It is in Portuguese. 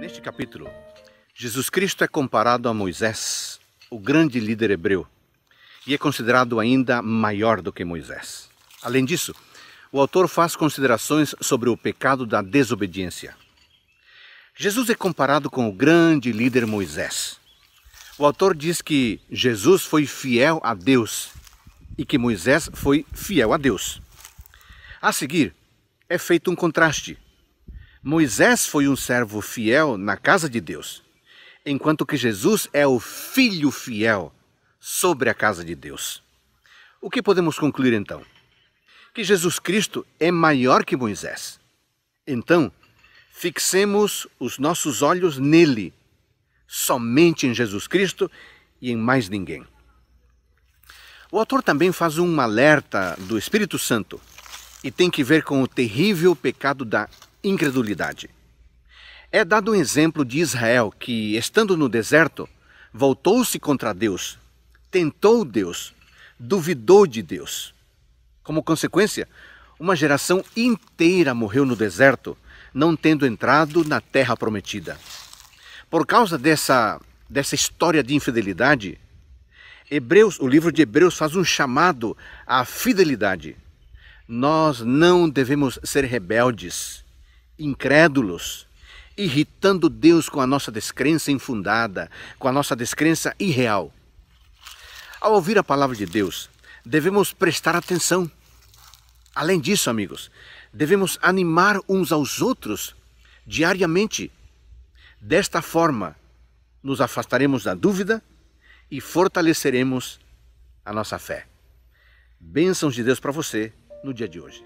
Neste capítulo, Jesus Cristo é comparado a Moisés, o grande líder hebreu, e é considerado ainda maior do que Moisés. Além disso, o autor faz considerações sobre o pecado da desobediência. Jesus é comparado com o grande líder Moisés. O autor diz que Jesus foi fiel a Deus e que Moisés foi fiel a Deus. A seguir, é feito um contraste. Moisés foi um servo fiel na casa de Deus, enquanto que Jesus é o filho fiel sobre a casa de Deus. O que podemos concluir então? Que Jesus Cristo é maior que Moisés. Então, fixemos os nossos olhos nele, somente em Jesus Cristo e em mais ninguém. O autor também faz um alerta do Espírito Santo e tem que ver com o terrível pecado da incredulidade. É dado um exemplo de Israel que, estando no deserto, voltou-se contra Deus, tentou Deus, duvidou de Deus. Como consequência, uma geração inteira morreu no deserto, não tendo entrado na terra prometida. Por causa dessa, dessa história de infidelidade, Hebreus, o livro de Hebreus faz um chamado à fidelidade. Nós não devemos ser rebeldes, incrédulos, irritando Deus com a nossa descrença infundada, com a nossa descrença irreal. Ao ouvir a palavra de Deus, devemos prestar atenção. Além disso, amigos, devemos animar uns aos outros diariamente. Desta forma, nos afastaremos da dúvida e fortaleceremos a nossa fé. Bênçãos de Deus para você no dia de hoje.